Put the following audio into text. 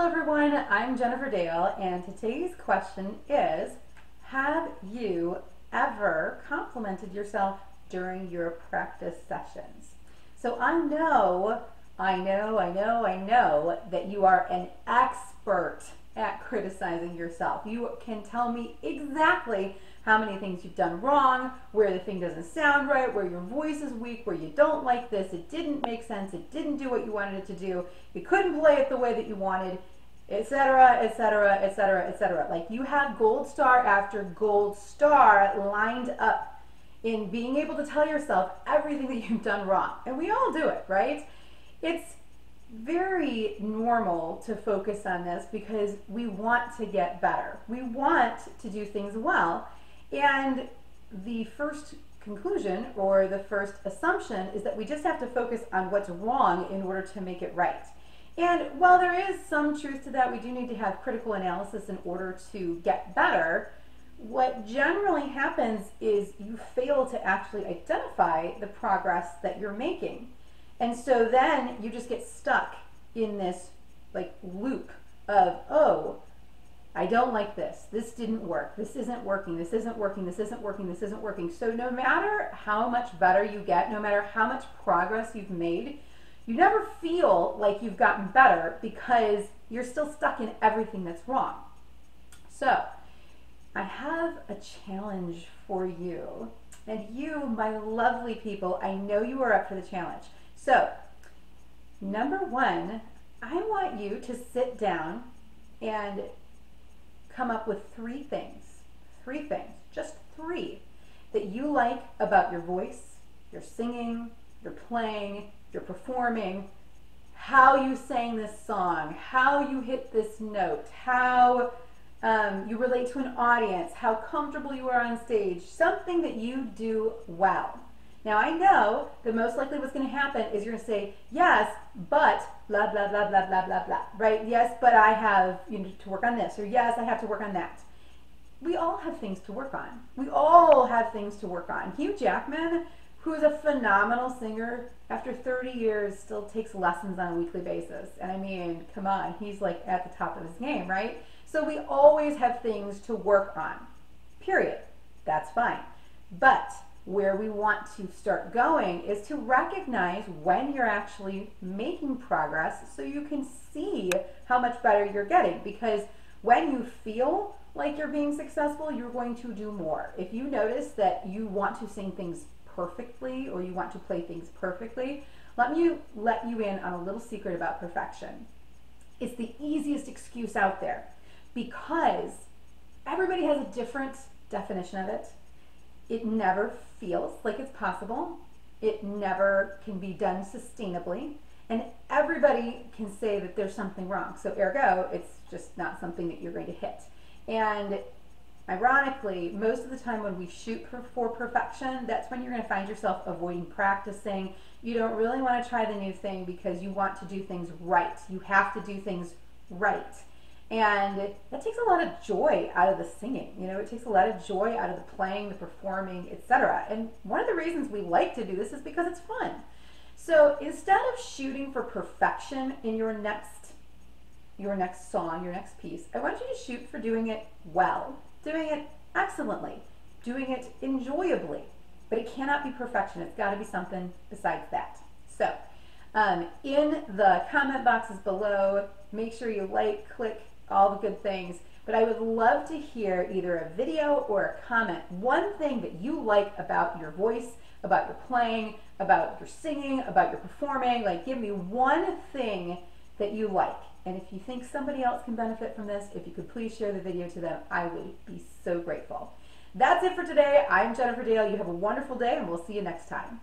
Hello everyone, I'm Jennifer Dale and today's question is Have you ever complimented yourself during your practice sessions? So I know, I know, I know, I know that you are an expert criticizing yourself. You can tell me exactly how many things you've done wrong, where the thing doesn't sound right, where your voice is weak, where you don't like this, it didn't make sense, it didn't do what you wanted it to do, you couldn't play it the way that you wanted, etc., etc., etc., etc. Like you have gold star after gold star lined up in being able to tell yourself everything that you've done wrong. And we all do it, right? It's very normal to focus on this because we want to get better. We want to do things well. And the first conclusion or the first assumption is that we just have to focus on what's wrong in order to make it right. And while there is some truth to that, we do need to have critical analysis in order to get better. What generally happens is you fail to actually identify the progress that you're making. And so then you just get stuck in this like loop of, oh, I don't like this. This didn't work. This isn't working. This isn't working. This isn't working. This isn't working. So no matter how much better you get, no matter how much progress you've made, you never feel like you've gotten better because you're still stuck in everything that's wrong. So I have a challenge for you. And you, my lovely people, I know you are up for the challenge. So, number one, I want you to sit down and come up with three things, three things, just three, that you like about your voice, your singing, your playing, your performing, how you sang this song, how you hit this note, how um, you relate to an audience, how comfortable you are on stage, something that you do well. Now I know that most likely what's going to happen is you're going to say, yes, but blah, blah, blah, blah, blah, blah, blah, right? Yes, but I have you know, to work on this, or yes, I have to work on that. We all have things to work on. We all have things to work on. Hugh Jackman, who's a phenomenal singer, after 30 years still takes lessons on a weekly basis. And I mean, come on, he's like at the top of his game, right? So we always have things to work on, period. That's fine. But where we want to start going is to recognize when you're actually making progress so you can see how much better you're getting. Because when you feel like you're being successful, you're going to do more. If you notice that you want to sing things perfectly or you want to play things perfectly, let me let you in on a little secret about perfection. It's the easiest excuse out there because everybody has a different definition of it. It never feels like it's possible. It never can be done sustainably. And everybody can say that there's something wrong. So ergo, it's just not something that you're going to hit. And ironically, most of the time when we shoot for, perfection, that's when you're going to find yourself avoiding practicing. You don't really want to try the new thing because you want to do things right. You have to do things right. And that takes a lot of joy out of the singing. You know, it takes a lot of joy out of the playing, the performing, etc. And one of the reasons we like to do this is because it's fun. So instead of shooting for perfection in your next your next song, your next piece, I want you to shoot for doing it well, doing it excellently, doing it enjoyably. But it cannot be perfection. It's got to be something besides that. So, um, in the comment boxes below, make sure you like, click, all the good things. But I would love to hear either a video or a comment, one thing that you like about your voice, about your playing, about your singing, about your performing. Like, give me one thing that you like. And if you think somebody else can benefit from this, if you could please share the video to them, I would be so grateful. That's it for today. I'm Jennifer Dale. You have a wonderful day, and we'll see you next time.